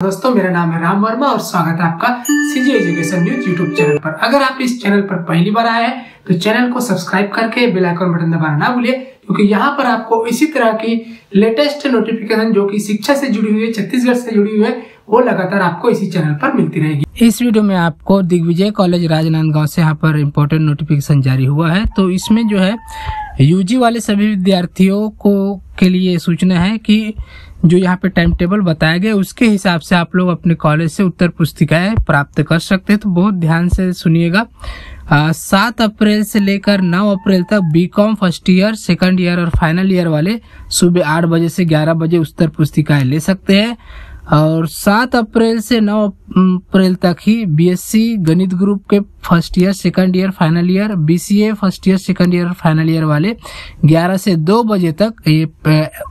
दोस्तों, मेरा नाम है राम वर्मा और स्वागत है आपका CG education news YouTube channel पर। अगर आप इस चैनल पर पहली बार आए हैं तो चैनल को सब्सक्राइब करके बेल आइकन बटन दबाना ना भूलिए, क्योंकि यहाँ पर आपको इसी तरह की लेटेस्ट नोटिफिकेशन जो कि शिक्षा से जुड़ी हुई है, छत्तीसगढ़ से जुड़ी हुई है, वो लगातार आपको इसी चैनल पर मिलती रहेगी। इस वीडियो में आपको दिग्विजय कॉलेज राजनांदगांव से यहाँ पर इम्पोर्टेंट नोटिफिकेशन जारी हुआ है। तो इसमें जो है यूजी वाले सभी विद्यार्थियों को के लिए सूचना है कि जो यहाँ पे टाइम टेबल बताया गया, उसके हिसाब से आप लोग अपने कॉलेज से उत्तर पुस्तिकाएँ प्राप्त कर सकते हैं। तो बहुत ध्यान से सुनिएगा। सात अप्रैल से लेकर नौ अप्रैल तक BCom first year second year और फाइनल ईयर वाले सुबह आठ बजे से ग्यारह बजे उत्तर पुस्तिकाएँ ले सकते हैं। और सात अप्रैल से नौ अप्रैल तक ही बीएससी गणित ग्रुप के first year second year final year BCA first year second year final year वाले 11 से 2 बजे तक ये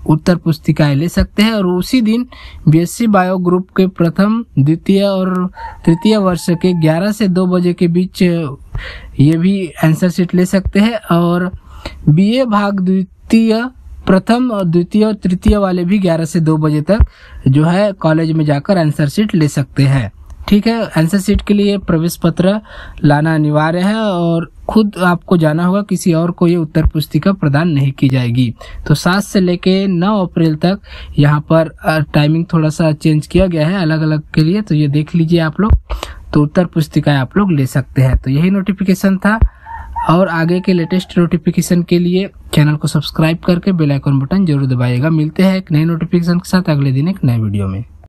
उत्तर पुस्तिकाएँ ले सकते हैं। और उसी दिन बीएससी बायो ग्रुप के प्रथम, द्वितीय और तृतीय वर्ष के 11 से 2 बजे के बीच ये भी आंसर शीट ले सकते हैं। और बीए भाग द्वितीय, प्रथम और द्वितीय और तृतीय वाले भी 11 से 2 बजे तक जो है कॉलेज में जाकर आंसर शीट ले सकते हैं। ठीक है आंसर शीट के लिए प्रवेश पत्र लाना अनिवार्य है और खुद आपको जाना होगा, किसी और को ये उत्तर पुस्तिका प्रदान नहीं की जाएगी। तो सात से लेके नौ अप्रैल तक यहाँ पर टाइमिंग थोड़ा सा चेंज किया गया है अलग अलग के लिए तो ये देख लीजिए आप लोग। तो उत्तर पुस्तिकाएँ आप लोग ले सकते हैं। तो यही नोटिफिकेशन था और आगे के लेटेस्ट नोटिफिकेशन के लिए चैनल को सब्सक्राइब करके बेल आइकन बटन ज़रूर दबाइएगा। मिलते हैं एक नए नोटिफिकेशन के साथ अगले दिन एक नए वीडियो में।